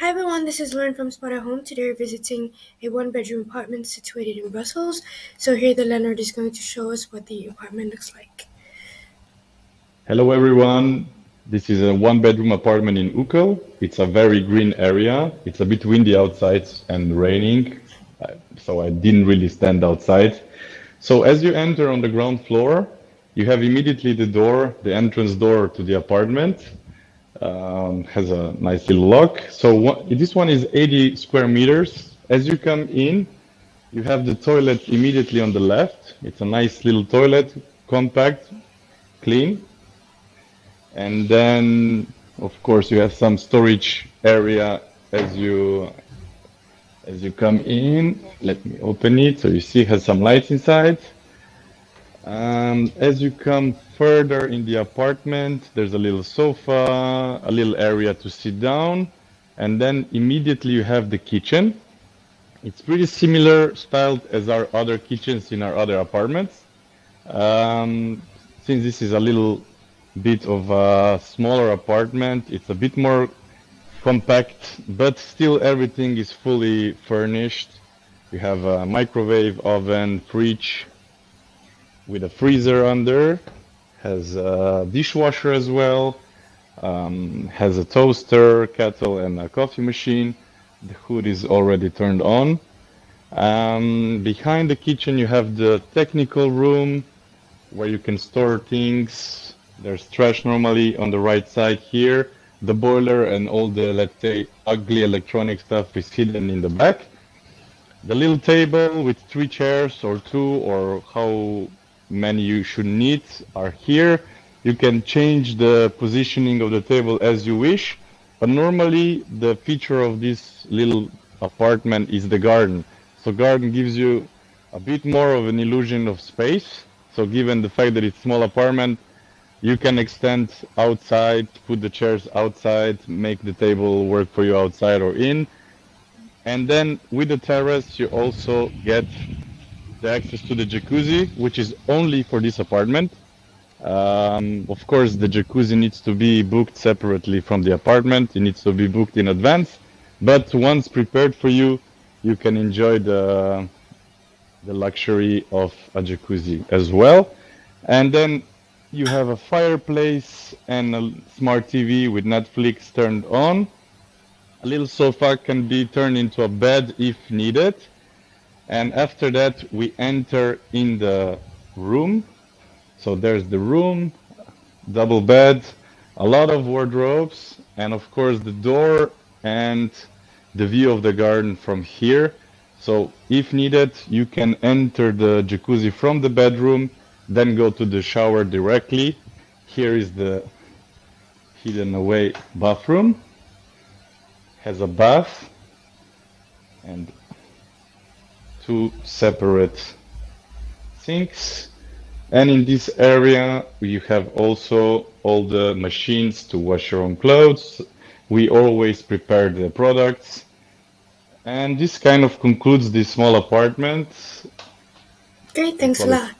Hi everyone, this is Lauren from Spotahome. Today we're visiting a one bedroom apartment situated in Brussels. So here the landlord is going to show us what the apartment looks like. Hello everyone, this is a one bedroom apartment in Uccle. It's a very green area. It's a bit windy outside and raining, uh, so I didn't really stand outside. So as you enter on the ground floor, you have immediately the door, the entrance door to the apartment. Um, has a nice little lock. So what, this one is 80 square meters. As you come in, you have the toilet immediately on the left. It's a nice little toilet, compact, clean. And then, of course, you have some storage area as you as you come in. Let me open it. So you see it has some lights inside. Um, as you come further in the apartment, there's a little sofa, a little area to sit down, and then immediately you have the kitchen. It's pretty similar styled as our other kitchens in our other apartments. Um, since this is a little bit of a smaller apartment, it's a bit more compact, but still everything is fully furnished. You have a microwave, oven, fridge, with a freezer under, has a dishwasher as well, um, has a toaster, kettle, and a coffee machine. The hood is already turned on. Um, behind the kitchen, you have the technical room where you can store things. There's trash normally on the right side here. The boiler and all the, let's say, ugly electronic stuff is hidden in the back. The little table with three chairs or two or how many you should need are here. You can change the positioning of the table as you wish, but normally the feature of this little apartment is the garden. So garden gives you a bit more of an illusion of space. So given the fact that it's small apartment, you can extend outside, put the chairs outside, make the table work for you outside or in. And then with the terrace, you also get the access to the jacuzzi, which is only for this apartment. Um, of course, the jacuzzi needs to be booked separately from the apartment. It needs to be booked in advance. But once prepared for you, you can enjoy the the luxury of a jacuzzi as well. And then you have a fireplace and a smart TV with Netflix turned on. A little sofa can be turned into a bed if needed. And after that, we enter in the room. So there's the room, double bed, a lot of wardrobes, and of course the door and the view of the garden from here. So if needed, you can enter the jacuzzi from the bedroom, then go to the shower directly. Here is the hidden away bathroom. Has a bath and two separate things. And in this area, you have also all the machines to wash your own clothes. We always prepare the products. And this kind of concludes this small apartment. Great, thanks a lot.